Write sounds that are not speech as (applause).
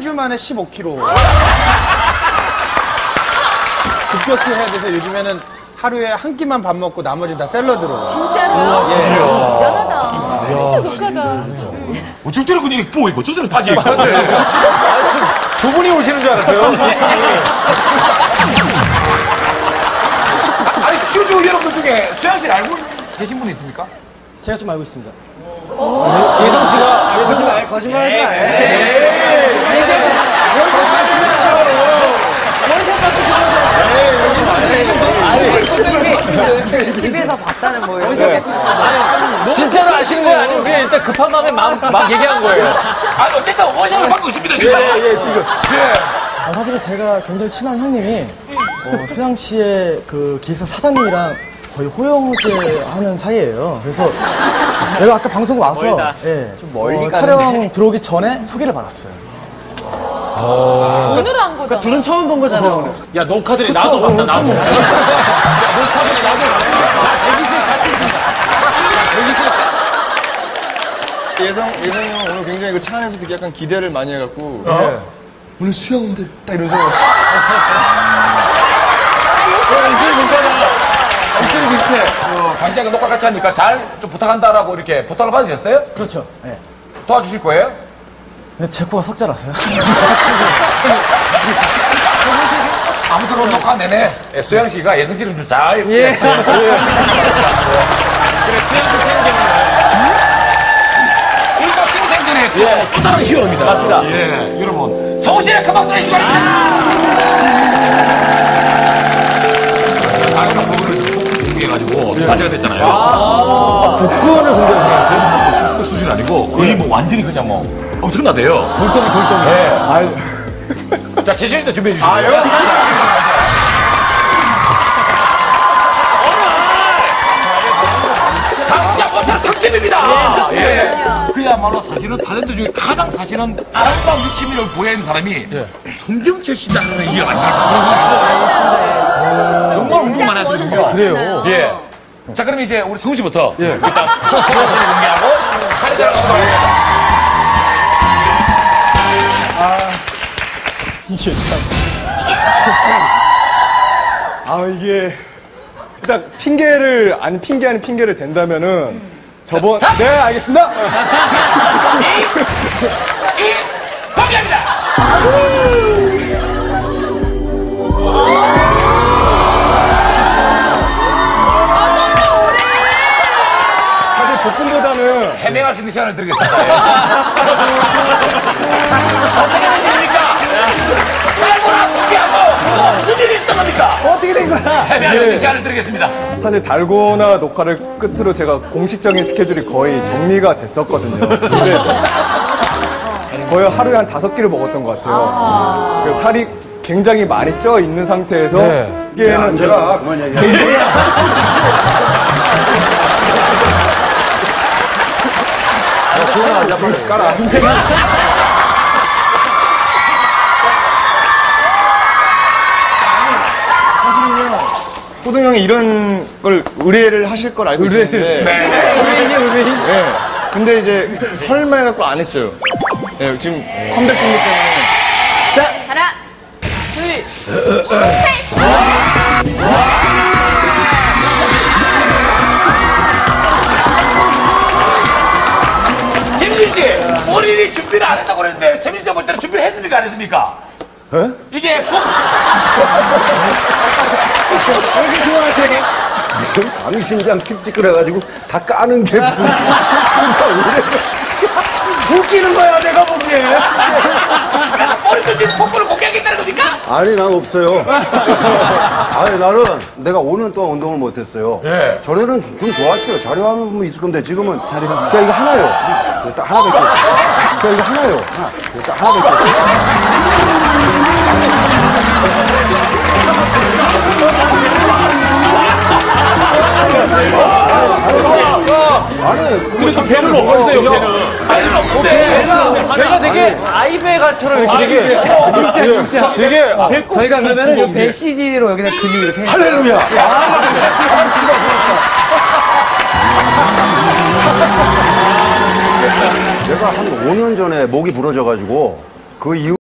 한 주 만에 15kg. 급격히 해야 돼서 요즘에는 하루에 한 끼만 밥 먹고 나머지 다 샐러드로. 진짜로요? 대단하다. 진짜 독하다. 어쩔 때는 그냥 입고 있고, 저때는 바지 입고. 두 분이 오시는 줄 알았어요. (laughs) 아니, 슈주 여러분들 중에 수양 씨를 알고 계신 분 있습니까? 제가 좀 알고 있습니다. 예성 씨가 거짓말 하지 마. 집에서 봤다는 거예요. 진짜로 아시는 거예요? 아니면 그냥 일단 급한 마음에 막, 막 얘기한 거예요? 아, 어쨌든 원샷을 받고 있습니다, 지금. 예, 지금. 아, 사실은 제가 굉장히 친한 형님이 어, 수양 씨의 그 기획사 사장님이랑 거의 호영제 하는 사이예요. 그래서 내가 아까 방송 와서 예, 멀리 어, 가는데. 촬영 들어오기 전에 소개를 받았어요. 오늘 한 거잖아. 둘은 처음 본 거잖아요. 야, 녹화들이 나도 봤다, 나도. 녹화들이 나도 예성, 예성이 형 오늘 굉장히 그 차 안에서 되게 약간 기대를 많이 해갖고. 오늘 수영인데. 딱 이러면서. 엄 청 비슷해. 어, 강시장과 녹화 같이 하니까 잘 좀 부탁한다라고 이렇게 부탁을 받으셨어요? 그렇죠. 예. 도와주실 거예요? 근데 제 코가 석자라서요. 아무튼 오늘 녹화 내내 예, 수양 씨가 예성 씨를 좀 잘. 예. 우리 또 신생전의 또, 또 다른 히어로입니다. 맞습니다. 예, 여러분. 성우 씨의 큰 박수 내주시기 바랍니다. 해가지고 화제가 됐잖아요. 아, 복근을 공개하세요. 식스팩 수준 아니고 거의 뭐 완전히 그냥 뭐 엄청나대요. 돌덩이, 돌덩이. 네. 자, 제시어 씨도 준비해 주시고요. 당신야 모차르 특집입니다. 예. 그야말로 사실은 탤런트 중에 가장 사실은 아름다운 미치미를 보여는 사람이 송경철 씨다는 얘기가 많이 나요. 정말 운동만 하시는군요. 그래요? 예. 자, 그럼 이제 우리 성우 씨부터 일단 (laughs) 포즈를 공개하고 차례대로 가도록 하겠습니다. 아 이게 일단 핑계를 아니 핑계 아닌 핑계를 댄다면은 저번 자, 삼! 네 알겠습니다. 이 공개합니다. 사실 복근보다는 해명할 수 있는 시간을 드리겠습니다. (laughs) 드리겠습니다. 사실 달고나 녹화를 끝으로 제가 공식적인 스케줄이 거의 정리가 됐었거든요. 근데 거의 하루에 한 다섯 끼를 먹었던 것 같아요. 그래서 살이 굉장히 많이 쪄 있는 상태에서 이게는 제가 호동 형이 이런 걸 의뢰를 하실 걸 알고 있었는데. 의뢰인이 의뢰인? 네. 근데 이제 설마 해갖고 안 했어요. 네, 지금 컴백 준비 때문에. 하나, 둘, 재민준 씨, 본인이 준비를 안 했다고 그랬는데 재민준 씨가 볼 때는 준비를 했습니까? 안 했습니까? 이게 꼭 무슨 강신장 특집 그래가지고 다 까는 게 무슨 웃기는 거야, 내가 보기에. 그래서 머리도 지금 폭포를 공개하겠다는 겁니까? 아니 난 없어요. 아니 나는 내가 5년 동안 운동을 못했어요. 예. 전에는 좀, 좀 좋았죠. 자료하면 뭐 있을 건데 지금은 자료 그냥 이거 하나요. 일단 하나 뵐게요. 그냥 이거 하나요. 하나 일단 하나 뵐게요. 아니 없어요, 배는. 배는 없는데. 배가 되게 아이베가처럼 이렇게 되게. 진짜, 진짜. 되게. 배꼽 저희가 그러면은 요배 CG로 여기다 근육 이렇게 해. 할렐루야 내가 한 5년 전에 목이 부러져가지고 그 이후